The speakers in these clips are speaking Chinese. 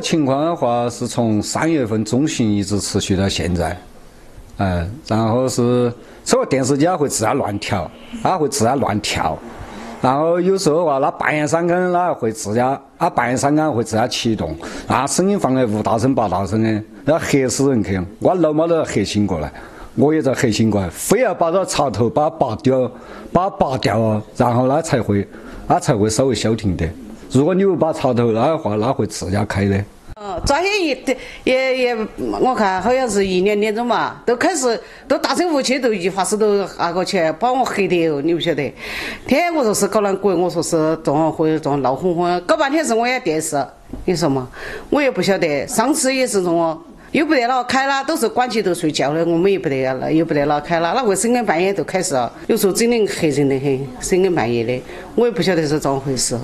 情况的话是从三月份中旬一直持续到现在，嗯，然后是这个电视机它会自然乱调，它会自然乱跳。然后有时候的话，它半夜三更它会自家，它半夜三更会自家启动，那声音放得五大声八大声的，那吓死人去！我老妈都要吓醒过来，我也在吓醒过来，非要把这插头把它拔掉，把它拔掉，然后它才会，它才会稍微消停点。如果你不把插头拉的话，那会自家开的。哦，昨天一也也，我看好像是一两点钟嘛，都开始都大声呼气，都一发誓都那个起来把我吓得哟，你不晓得。天，我说是搞啷鬼，我说是撞会撞闹哄哄，搞半天是我演电视，你说嘛？我也不晓得。上次也是中又不得了开了，都是关起都睡觉的，我们也不得了，又不得了开了，那会深更半夜都开始，有时候真的吓人的很，深更半夜的，我也不晓得是怎么回事。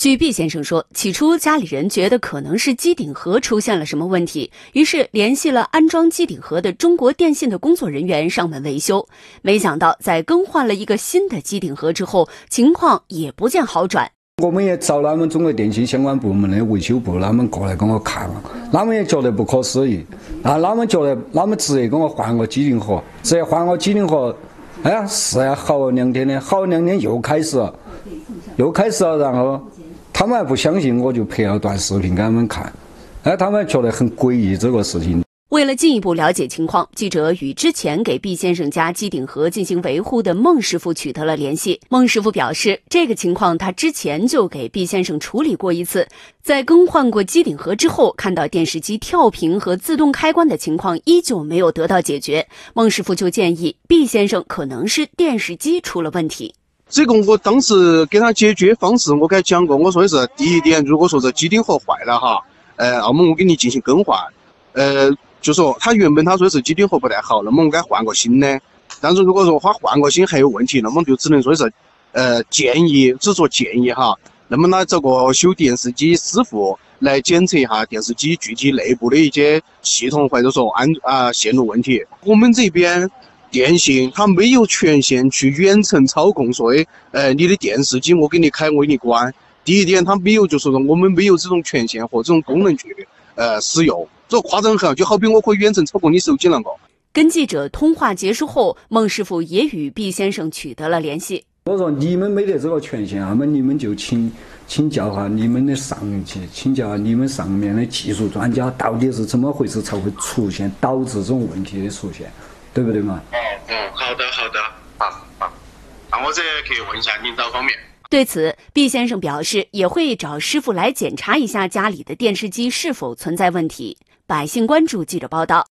据毕先生说，起初家里人觉得可能是机顶盒出现了什么问题，于是联系了安装机顶盒的中国电信的工作人员上门维修。没想到，在更换了一个新的机顶盒之后，情况也不见好转。我们也找他们中国电信相关部门的维修部，他们过来给我看了，他们也觉得不可思议。啊，他们觉得，他们直接给我换个机顶盒，直接换个机顶盒。哎呀，是啊，好两天的，好两天又开始，又开始了，然后。他们还不相信，我就拍了段视频给他们看，哎，他们觉得很诡异这个事情。为了进一步了解情况，记者与之前给毕先生家机顶盒进行维护的孟师傅取得了联系。孟师傅表示，这个情况他之前就给毕先生处理过一次，在更换过机顶盒之后，看到电视机跳屏和自动开关的情况依旧没有得到解决。孟师傅就建议毕先生可能是电视机出了问题。这个我当时给他解决方式，我给他讲过，我说的是第一点，如果说这机顶盒坏了哈，呃，那么我给你进行更换，呃，就说他原本他说的是机顶盒不太好，那么我给他换个新的。但是如果说他换个新还有问题，那么就只能说是，呃，建议只做建议哈。那么呢，这个修电视机师傅来检测一下电视机具体内部的一些系统或者说安啊线路问题。我们这边。电信它没有权限去远程操控，说的，呃，你的电视机我给你开，我给你关。第一点，它没有，就是说我们没有这种权限和这种功能去，呃，使用。这夸张很，就好比我可以远程操控你手机那个。跟记者通话结束后，孟师傅也与毕先生取得了联系。我说你们没得这个权限，那么你们就请请教下你们的上级，请教下你们上面的技术专家，到底是怎么回事才会出现导致这种问题的出现。对不对嘛？哦哦，好的好的，好好，那我这去问一下领导方面。对此，毕先生表示也会找师傅来检查一下家里的电视机是否存在问题。百姓关注记者报道。